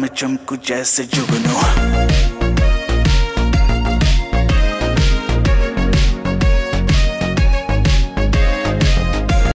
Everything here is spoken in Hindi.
में चमकू जैसे जुगनू।